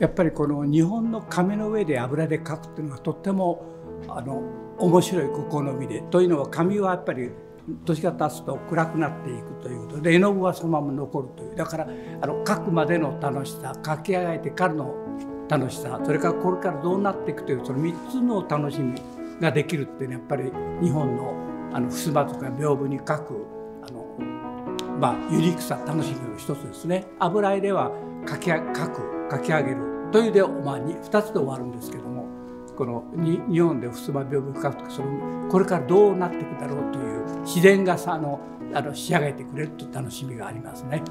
やっぱりこの日本の紙の上で油で描くっていうのがとってもあの面白い試みでというのは紙はやっぱり年が経つと暗くなっていくということで絵の具はそのまま残るというだからあの描くまでの楽しさ描き上げてからの楽しさそれからこれからどうなっていくというその3つの楽しみができるっていうのはやっぱり日本のあの襖とか屏風に描くあの、まあ、ユニークさ楽しみの一つですね。油絵では描き描く書き上げるというで、まあ、2つで終わるんですけどもこの日本で襖屏風描くとそのこれからどうなっていくだろうという自然がさあのあの仕上げてくれるという楽しみがありますね。